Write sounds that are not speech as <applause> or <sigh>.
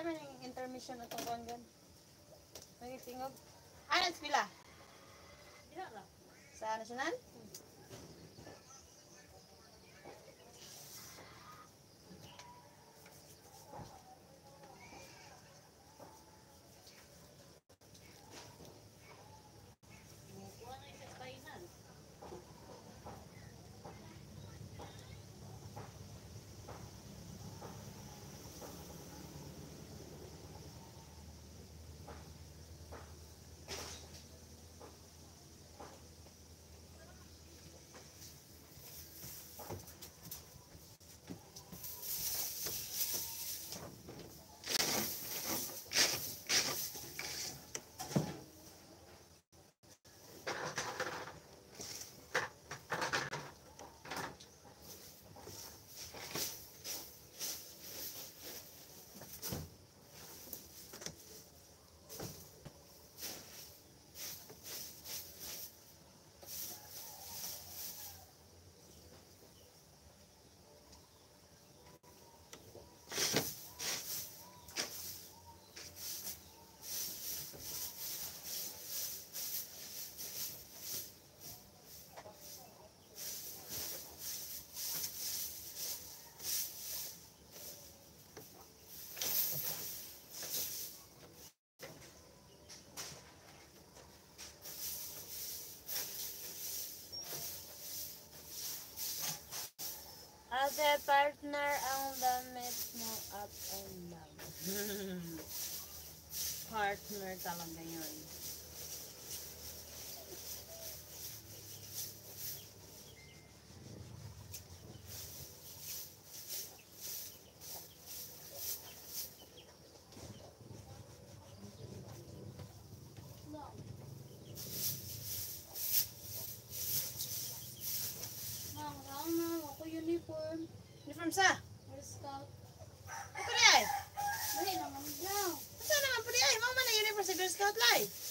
Saan man yung intermission na itong kuwan gan? Nagitingog. Ah, nagspila? Diha ra. Sa nasyonal? Kuha Ate, partner ang damit mo up and down. <laughs> partner talaga yun. Amsa? Scout. Ano ay? Eh. Dali naman. No. Asa naman po ay? Mama na uniform sa Girl Scout life.